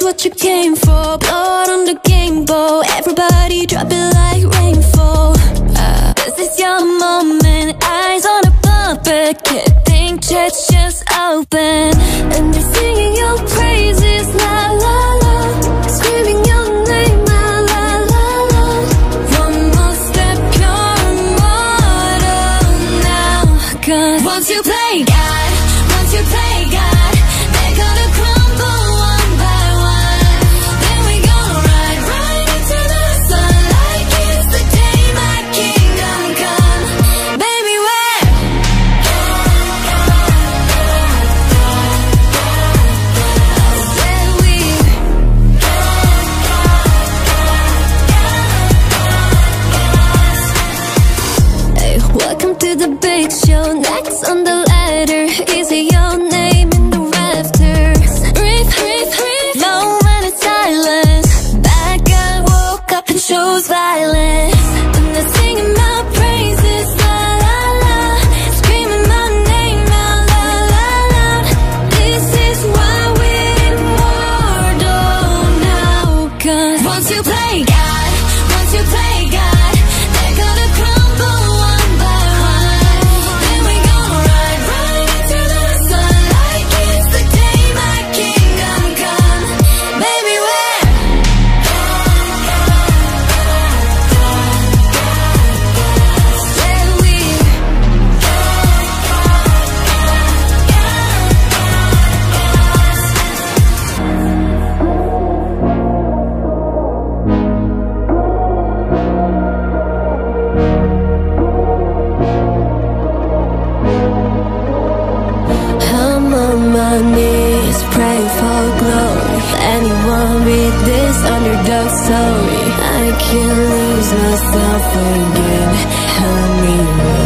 what you came for. Blood on the game bowl. Everybody drop it like rainfall. Uh, this is your moment. Eyes on a bumper. Can't think, chest just open. And they're singing your praises. La la la. Screaming your name. La la la la. One more step, you're immortal now. Once you play show. Next on the ladder Read this underdog story? I can't lose myself again. Help me.